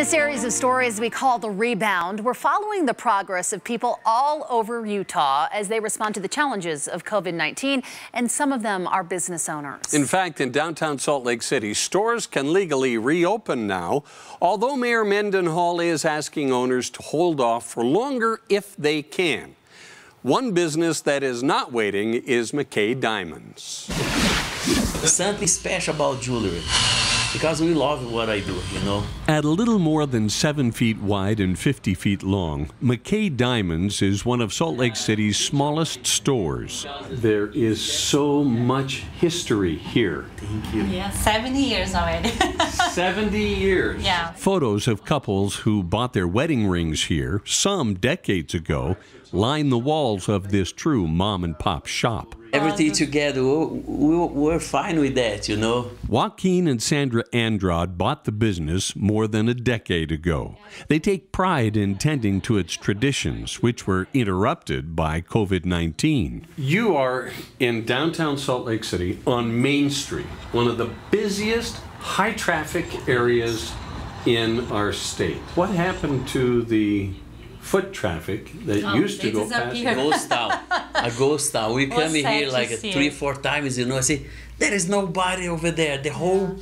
In a series of stories we call The Rebound, we're following the progress of people all over Utah as they respond to the challenges of COVID 19, and some of them are business owners. In fact, in downtown Salt Lake City, stores can legally reopen now, although Mayor Mendenhall is asking owners to hold off for longer if they can. One business that is not waiting is McKay Diamonds. There's Something special about jewelry because we love what I do, you know. At a little more than seven feet wide and 50 feet long, McKay Diamonds is one of Salt Lake City's smallest stores. There is so much history here. Thank you. Yeah, 70 years already. 70 years. Yeah. Photos of couples who bought their wedding rings here, some decades ago, line the walls of this true mom and pop shop. Everything together, we, we're fine with that, you know. Joaquin and Sandra Andrade bought the business more than a decade ago. They take pride in tending to its traditions, which were interrupted by COVID 19. You are in downtown Salt Lake City on Main Street, one of the busiest, high traffic areas in our state. What happened to the foot traffic that Oh, used to go past? disappeared. Ghost town. A ghost town. We Was come in here like three, it. four times, you know. I say, there is nobody over there. The whole,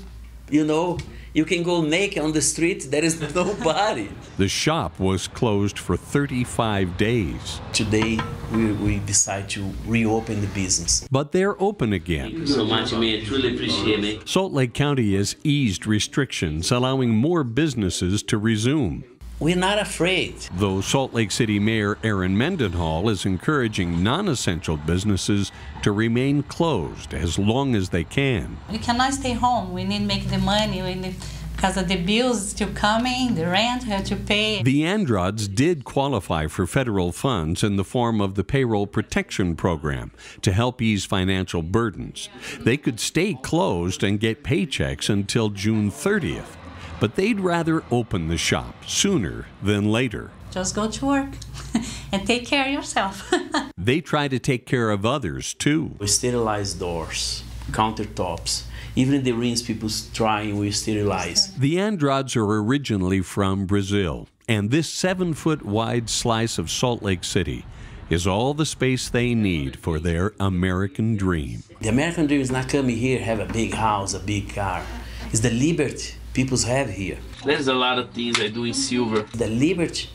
you know, you can go naked on the street, there is nobody. The shop was closed for 35 days, Today, we, we decide to reopen the business. but they're open again. so much, man. Truly appreciate it. Salt Lake County has eased restrictions, allowing more businesses to resume. We're not afraid. Though Salt Lake City Mayor Erin Mendenhall is encouraging non essential businesses to remain closed as long as they can. we cannot stay home. We need to make the money. We need, because of the bills still coming, the rent we have to pay. The Andrades did qualify for federal funds in the form of the Payroll Protection Program to help ease financial burdens. They could stay closed and get paychecks until June 30th, but they'd rather open the shop sooner than later. Just go to work and take care of yourself. They try to take care of others too. We sterilize doors, countertops, even the rings people trying, we sterilize. The Andrades are originally from Brazil, and this seven foot wide slice of Salt Lake City is all the space they need for their American dream. The American dream is not coming here, have a big house, a big car. It's the liberty people have here. There's a lot of things I do in silver. The liberty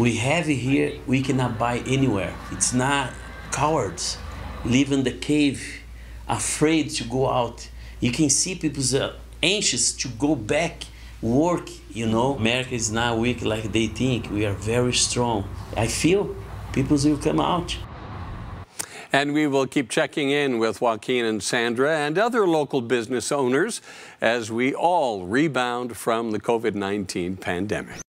we have here, we cannot buy anywhere. It's not cowards live in the cave, afraid to go out. You can see people's uh, anxious to go back work you know america is not weak like they think we are very strong i feel people will come out And we will keep checking in with Joaquin and Sandra and other local business owners as we all rebound from the COVID 19 pandemic.